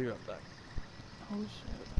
Be right back. Oh shit.